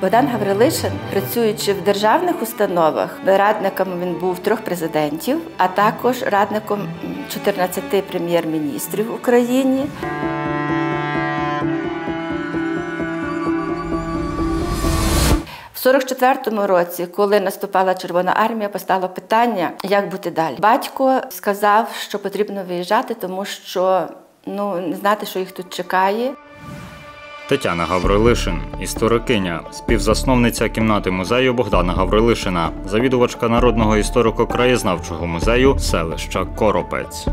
Богдан Гаврилишин, працюючи в державних установах, радником він був трьох президентів, а також радником 14 прем'єр-міністрів в Україні. В 44-му році, коли наступала Червона армія, постало питання, як бути далі. Батько сказав, що потрібно виїжджати, тому що ну не знати, що їх тут чекає. Тетяна Гаврилишин, історикиня, співзасновниця кімнати музею Богдана Гаврилишина, завідувачка Народного історико-краєзнавчого музею селища Коропець.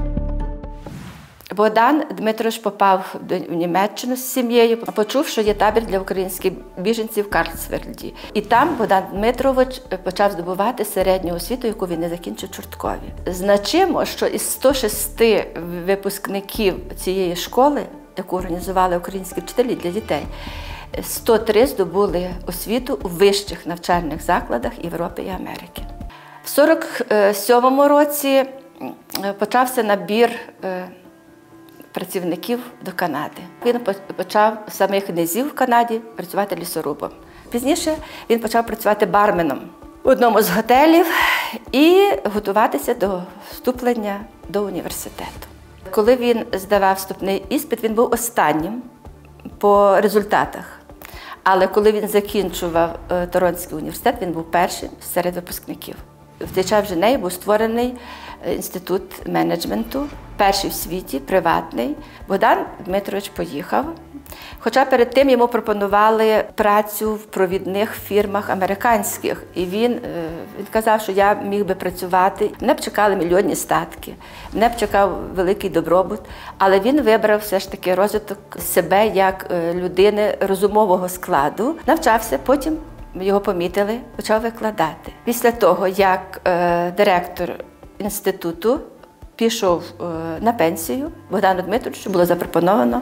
Богдан Дмитрович попав в Німеччину з сім'єю, почув, що є табір для українських біженців в Карлсфельді. І там Богдан Дмитрович почав здобувати середню освіту, яку він не закінчив Чорткові. Значимо, що із 106 випускників цієї школи, яку організували українські вчителі для дітей, 103 здобули освіту у вищих навчальних закладах Європи і Америки. В 47-му році почався набір працівників до Канади. Він почав самих низів в Канаді працювати лісорубом. Пізніше він почав працювати барменом в одному з готелів і готуватися до вступлення до університету. Коли він здавав вступний іспит, він був останнім по результатах. Але коли він закінчував Торонський університет, він був першим серед випускників. В цей час в Женеї був створений інститут менеджменту, перший в світі, приватний. Богдан Дмитрович поїхав. Хоча перед тим йому пропонували працю в провідних фірмах американських, і він він казав, що я міг би працювати. Мене б чекали мільйонні статки, мене б чекав великий добробут, але він вибрав все ж таки розвиток себе як людини розумового складу, навчався потім. Його помітили, почав викладати. Після того, як е, директор інституту пішов е, на пенсію, Богдану Дмитровичу було запропоновано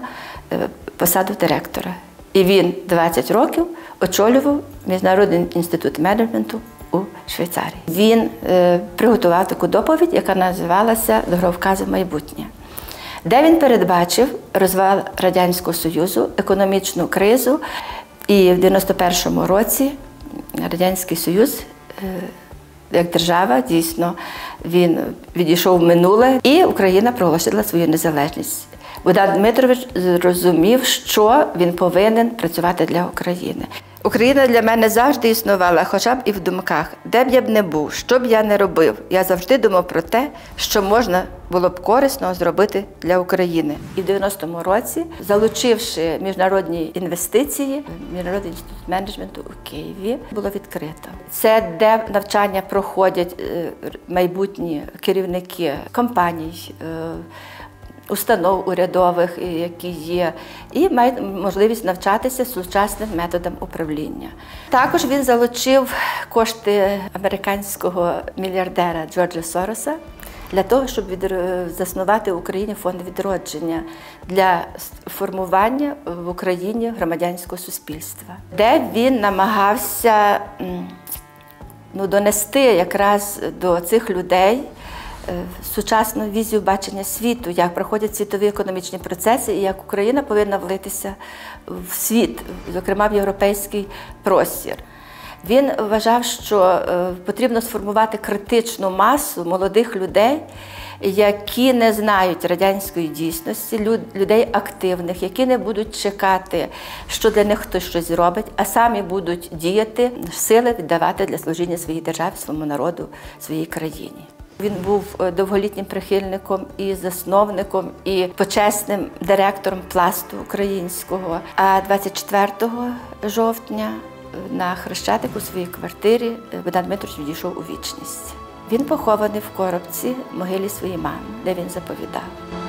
е, посаду директора. І він 20 років очолював Міжнародний інститут менеджменту у Швейцарії. Він е, приготував таку доповідь, яка називалася Дороговкази в майбутнє, де він передбачив розвал Радянського Союзу, економічну кризу. І в 91-му році Радянський Союз, як держава, дійсно він відійшов в минуле, і Україна проголосила свою незалежність. Богдан Дмитрович зрозумів, що він повинен працювати для України. Україна для мене завжди існувала, хоча б і в думках, де б я б не був, що б я не робив. Я завжди думав про те, що можна було б корисно зробити для України. І в 90-му році, залучивши міжнародні інвестиції, міжнародний інститут менеджменту у Києві було відкрито. Це де навчання проходять майбутні керівники компаній установ урядових, які є, і мають можливість навчатися сучасним методам управління. Також він залучив кошти американського мільярдера Джорджа Сороса для того, щоб заснувати в Україні фонд відродження для формування в Україні громадянського суспільства, де він намагався ну, донести якраз до цих людей сучасну візію бачення світу, як проходять світові економічні процеси і як Україна повинна влитися в світ, зокрема в європейський простір. Він вважав, що потрібно сформувати критичну масу молодих людей, які не знають радянської дійсності, людей активних, які не будуть чекати, що для них хтось щось зробить, а самі будуть діяти, сили віддавати для служіння своїй державі, своєму народу, своїй країні. Він був довголітнім прихильником і засновником, і почесним директором пласту українського. А 24 жовтня на Хрещатику у своїй квартирі Богдан Дмитрович відійшов у вічність. Він похований в коробці в могилі своєї мами, де він заповідав.